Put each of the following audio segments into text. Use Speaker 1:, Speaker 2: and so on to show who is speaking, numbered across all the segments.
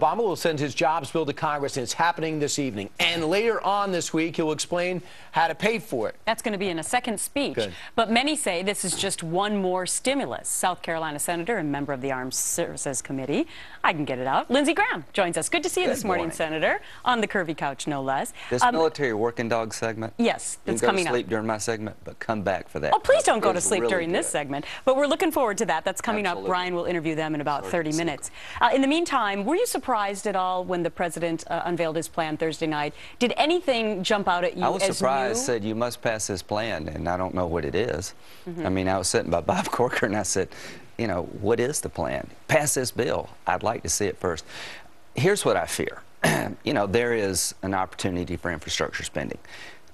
Speaker 1: Obama will send his jobs bill to Congress, and it's happening this evening. And later on this week, he'll explain how to pay for it.
Speaker 2: That's going to be in a second speech.
Speaker 1: Good.
Speaker 2: But many say this is just one more stimulus. South Carolina Senator and member of the Armed Services Committee, I can get it out, Lindsey Graham joins us. Good to see you
Speaker 3: Good
Speaker 2: this morning,
Speaker 3: morning.
Speaker 2: Senator, on the Curvy Couch, no less.
Speaker 3: This
Speaker 2: Um,
Speaker 3: military working dog segment?
Speaker 2: Yes,
Speaker 3: it's
Speaker 2: that's
Speaker 3: can go
Speaker 2: coming
Speaker 3: to
Speaker 2: up.
Speaker 3: sleep during my segment, but come back for that.
Speaker 2: Oh, please don't go to sleep
Speaker 3: really
Speaker 2: during this segment. But we're looking forward to that. That's coming up.
Speaker 3: Absolutely.
Speaker 2: Brian will interview them in about
Speaker 3: Sorry
Speaker 2: 30 minutes. Uh, in the meantime, were you surprised at all when the president uh, unveiled his plan Thursday night? Did anything jump out at you
Speaker 3: I was
Speaker 2: as
Speaker 3: surprised,
Speaker 2: new?
Speaker 3: said you must pass this plan, and I don't know what it is.
Speaker 2: Mm-hmm.
Speaker 3: I mean, I was sitting by Bob Corker, and I said, you know, what is the plan? Pass this bill. I'd like to see it first. Here's what I fear. you know, there is an opportunity for infrastructure spending.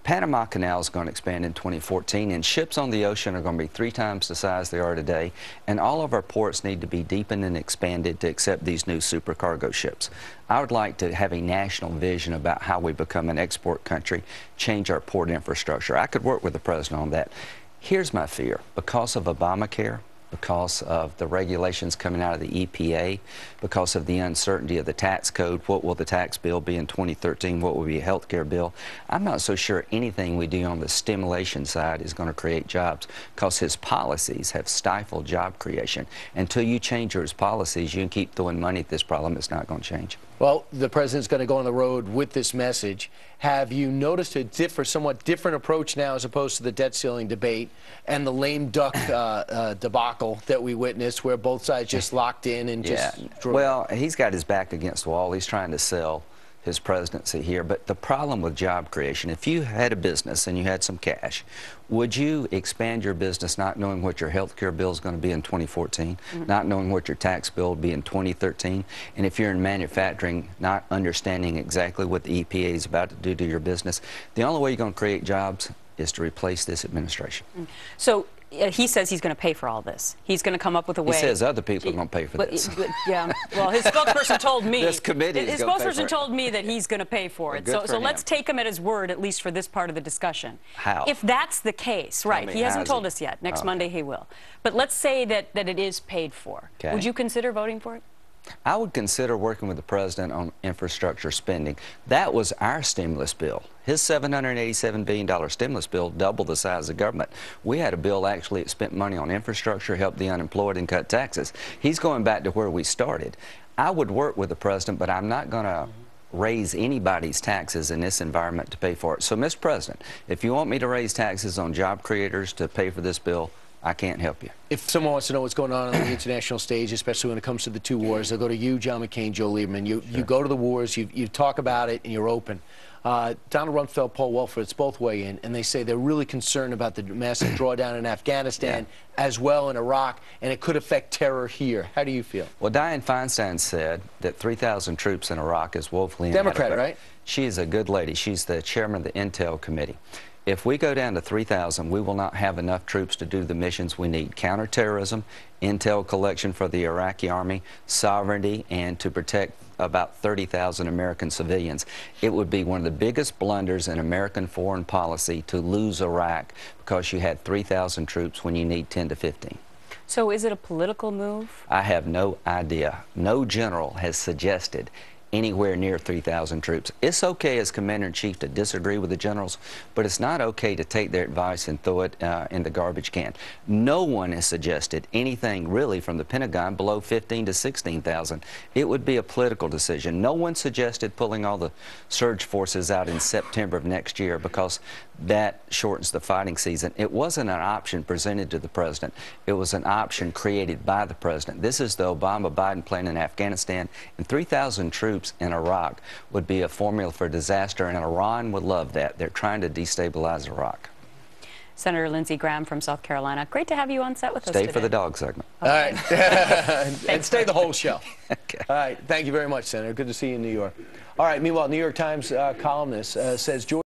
Speaker 3: Panama Canal is going to expand in 2014, and ships on the ocean are going to be three times the size they are today, and all of our ports need to be deepened and expanded to accept these new supercargo ships. I would like to have a national vision about how we become an export country, change our port infrastructure. I could work with the president on that. Here's my fear. Because of Obamacare, because of the regulations coming out of the EPA, because of the uncertainty of the tax code. What will the tax bill be in 2013? What will be a health care bill? I'm not so sure anything we do on the stimulation side is going to create jobs because his policies have stifled job creation. Until you change his policies, you can keep throwing money at this problem. It's not going to change.
Speaker 1: Well, the president's going to go on the road with this message. Have you noticed a different, somewhat different approach now as opposed to the debt ceiling debate and the lame duck uh, uh, debacle that we witnessed, where both sides just locked in and just?
Speaker 3: Yeah. Well, he's got his back against the wall. He's trying to sell his presidency here. But the problem with job creation, if you had a business and you had some cash, would you expand your business not knowing what your health care bill is going to be in 2014, not knowing what your tax bill will be in 2013? And if you're in manufacturing, not understanding exactly what the EPA is about to do to your business, the only way you're going to create jobs is to replace this administration.
Speaker 2: So uh, he says he's going to pay for all this. He's going to come up with a way.
Speaker 3: He says other people are going to pay for
Speaker 2: But-
Speaker 3: this.
Speaker 2: but, yeah. Well, his spokesperson told me.
Speaker 3: This committee
Speaker 2: His
Speaker 3: gonna pay for
Speaker 2: spokesperson told me that he's going to pay for
Speaker 3: Well,
Speaker 2: it. So,
Speaker 3: for
Speaker 2: so let's take him at his word, at least for this part of the discussion.
Speaker 3: How?
Speaker 2: If that's the case, right? he hasn't told
Speaker 3: he-
Speaker 2: us yet. Next
Speaker 3: Oh.
Speaker 2: Monday he will. But let's say that that it is paid for.
Speaker 3: Okay.
Speaker 2: Would you consider voting for it?
Speaker 3: I would consider working with the president on infrastructure spending. That was our stimulus bill. His $787 billion stimulus bill doubled the size of government. We had a bill actually that spent money on infrastructure, helped the unemployed, and cut taxes. He's going back to where we started. I would work with the president, but I'm not going to raise anybody's taxes in this environment to pay for it. So, Mr. President, if you want me to raise taxes on job creators to pay for this bill, I can't help you.
Speaker 1: If someone wants to know what's going on on the international stage, especially when it comes to the two wars, they'll go to you, John McCain, Joe Lieberman. You, you go to the wars, you, you talk about it, and you're open. Uh, Donald Rumsfeld, Paul Wolfowitz, it's both way in, and they say they're really concerned about the massive drawdown in Afghanistan as well in Iraq, and it could affect terror here. How do you feel?
Speaker 3: Well, Dianne Feinstein said that 3,000 troops in Iraq is woefully
Speaker 1: Democrat,
Speaker 3: inadequate.
Speaker 1: right?
Speaker 3: She is a good lady. She's the chairman of the Intel Committee. If we go down to 3,000, we will not have enough troops to do the missions we need. Counterterrorism, intel collection for the Iraqi army, sovereignty, and to protect about 30,000 American civilians. It would be one of the biggest blunders in American foreign policy to lose Iraq because you had 3,000 troops when you need 10 to 15.
Speaker 2: So is it a political move?
Speaker 3: I have no idea. No general has suggested anywhere near 3,000 troops. It's okay as commander in chief to disagree with the generals, but it's not okay to take their advice and throw it uh, in the garbage can. No one has suggested anything really from the Pentagon below 15 to 16,000. It would be a political decision. No one suggested pulling all the surge forces out in September of next year because that shortens the fighting season. It wasn't an option presented to the president. It was an option created by the president. This is the Obama-Biden plan in Afghanistan, and 3,000 troops in Iraq would be a formula for disaster, and Iran would love that. They're trying to destabilize Iraq.
Speaker 2: Senator Lindsey Graham from South Carolina. Great to have you on set with us
Speaker 3: Stay for the dog segment.
Speaker 1: All right. and, and stay the whole show.
Speaker 3: Okay.
Speaker 1: All right. Thank you very much, Senator. Good to see you in New York. All right. Meanwhile, New York Times uh, columnist uh, says George.